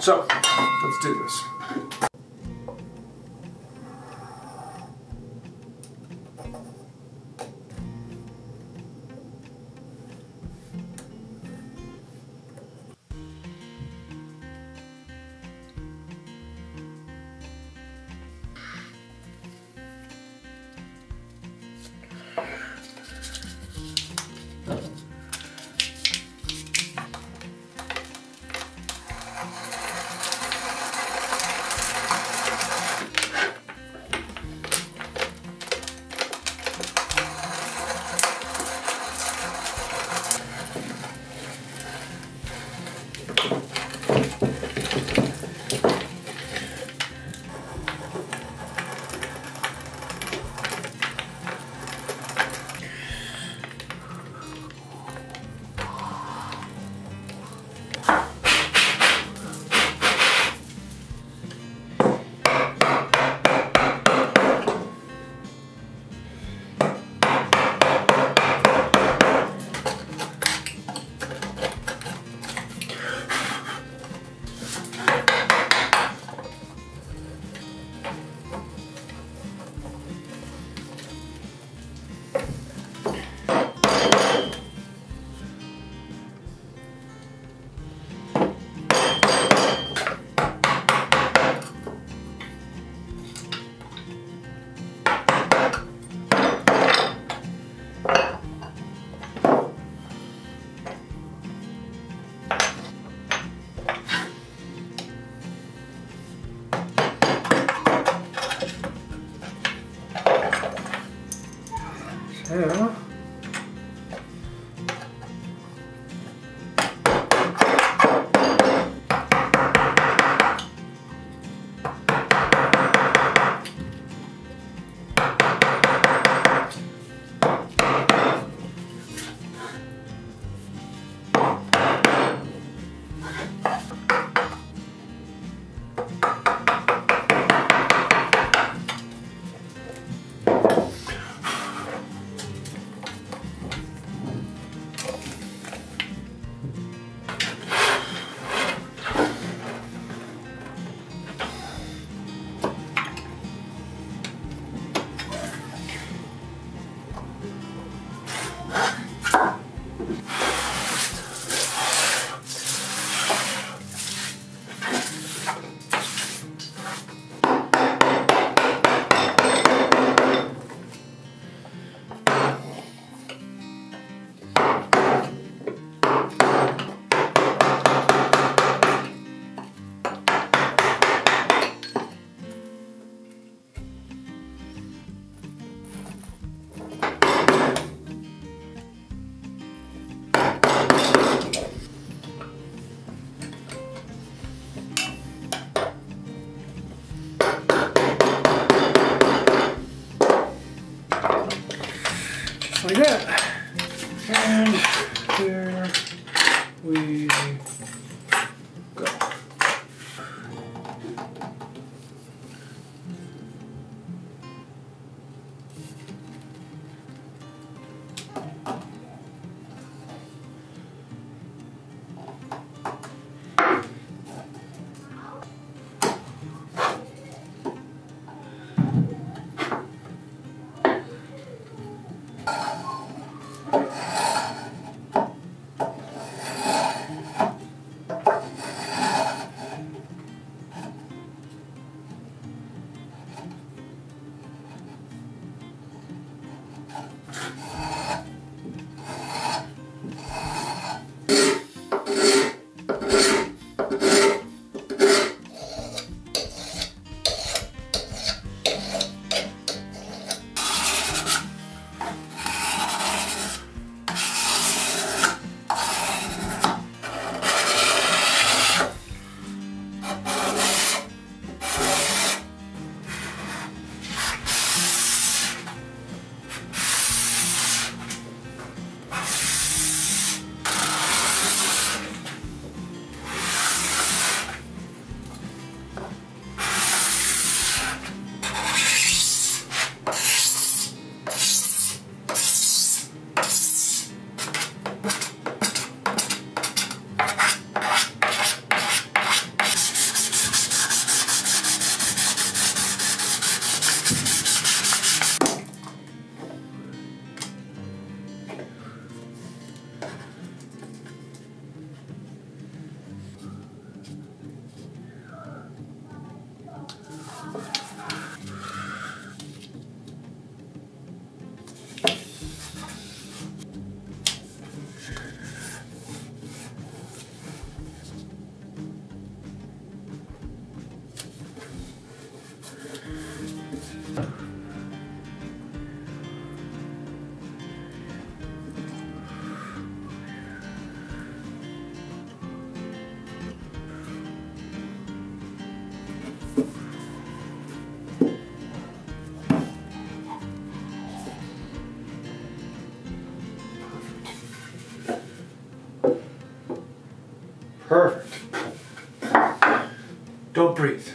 So, let's do this. Don't breathe.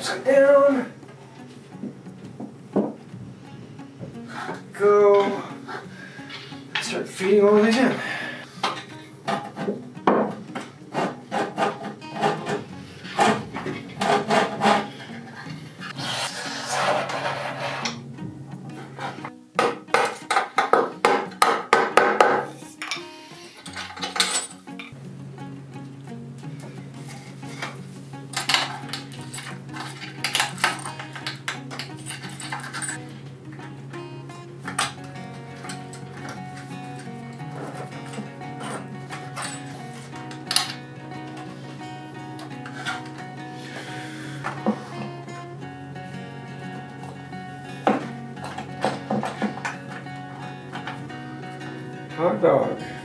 Upside down. Go. Start feeding all these in. Hot dog.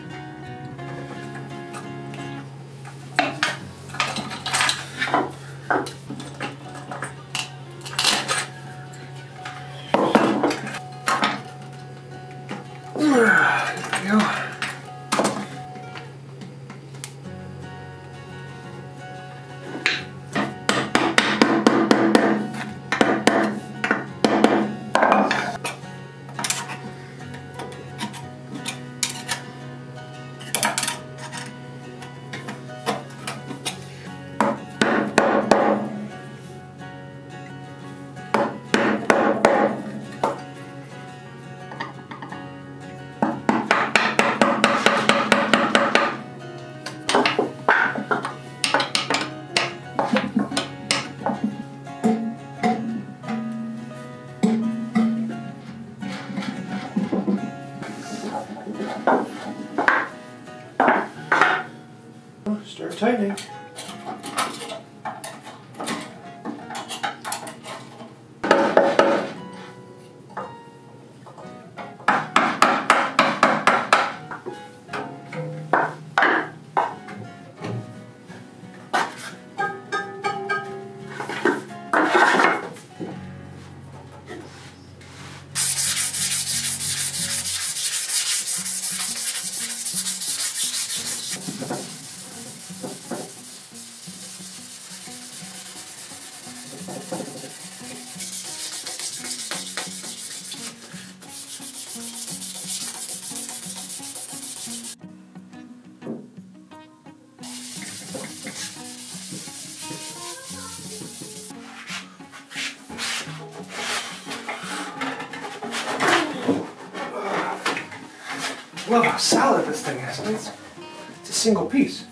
Start tightening. Love how solid this thing is. It's, it's a single piece.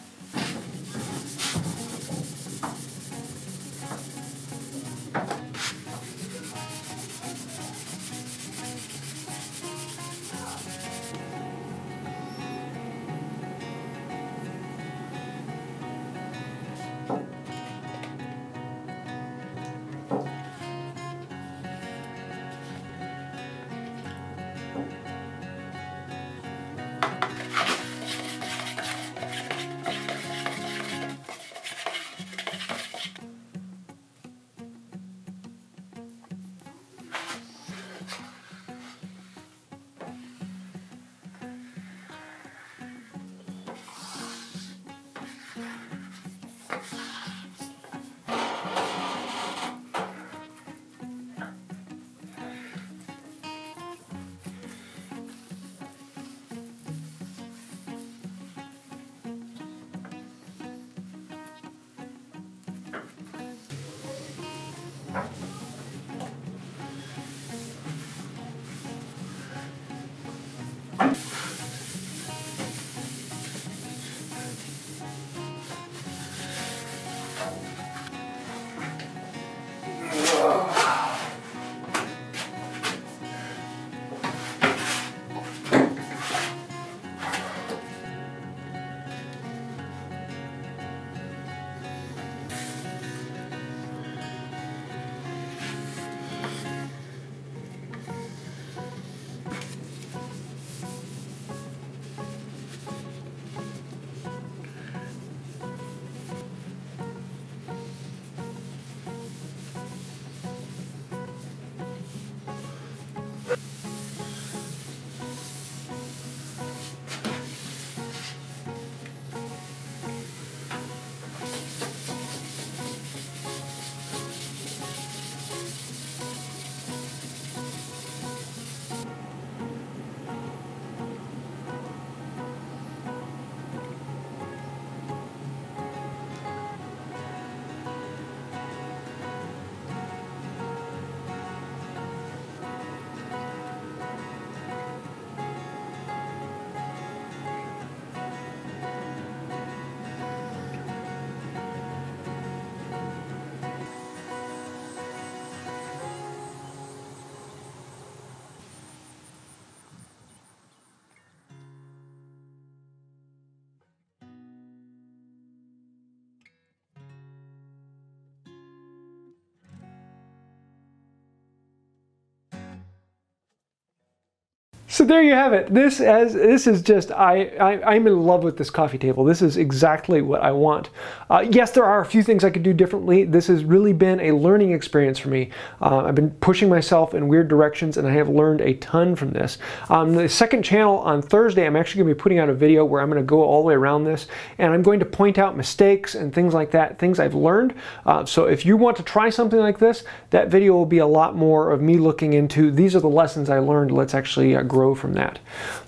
So there you have it. This as this is just I, I am in love with this coffee table. This is exactly what I want. Uh, yes, there are a few things I could do differently. This has really been a learning experience for me. Uh, I've been pushing myself in weird directions, and I have learned a ton from this. Um, the second channel on Thursday, I'm actually going to be putting out a video where I'm going to go all the way around this, and I'm going to point out mistakes and things like that, things I've learned. Uh, so if you want to try something like this, that video will be a lot more of me looking into these are the lessons I learned. Let's actually uh, grow grow from that.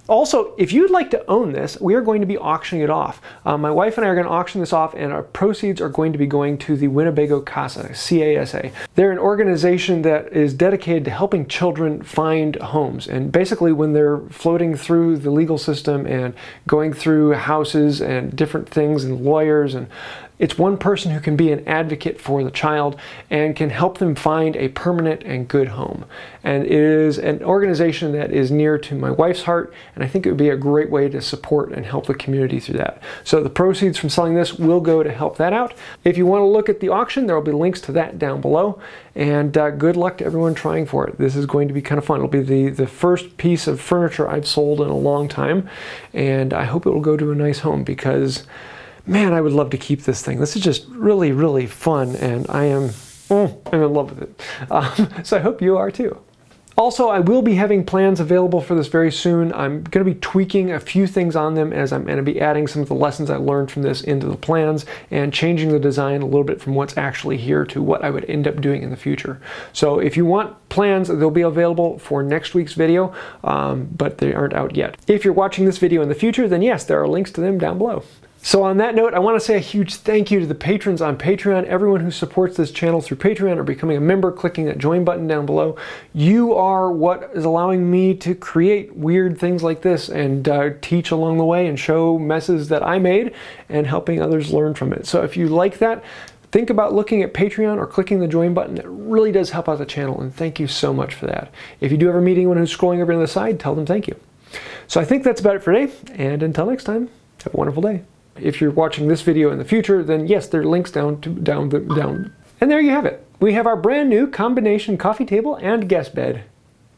Also, if you'd like to own this, we are going to be auctioning it off. Uh, my wife and I are going to auction this off and our proceeds are going to be going to the Winnebago Casa, CASA. They're an organization that is dedicated to helping children find homes. And basically when they're floating through the legal system and going through houses and different things and lawyers and it's one person who can be an advocate for the child and can help them find a permanent and good home. And it is an organization that is near to my wife's heart, and I think it would be a great way to support and help the community through that. So the proceeds from selling this will go to help that out. If you want to look at the auction, there will be links to that down below. And uh, good luck to everyone trying for it. This is going to be kind of fun. It'll be the, the first piece of furniture I've sold in a long time, and I hope it will go to a nice home because man, I would love to keep this thing. This is just really, really fun, and I am mm, I'm in love with it. Um, so I hope you are too. Also, I will be having plans available for this very soon. I'm going to be tweaking a few things on them as I'm going to be adding some of the lessons I learned from this into the plans and changing the design a little bit from what's actually here to what I would end up doing in the future. So if you want plans, they'll be available for next week's video, um, but they aren't out yet. If you're watching this video in the future, then yes, there are links to them down below. So on that note, I want to say a huge thank you to the patrons on Patreon, everyone who supports this channel through Patreon or becoming a member, clicking that join button down below. You are what is allowing me to create weird things like this and uh, teach along the way and show messes that I made and helping others learn from it. So if you like that, think about looking at Patreon or clicking the join button. It really does help out the channel, and thank you so much for that. If you do ever meet anyone who's scrolling over on the side, tell them thank you. So I think that's about it for today, and until next time, have a wonderful day. If you're watching this video in the future, then yes, there are links down to down the down. And there you have it. We have our brand new combination coffee table and guest bed.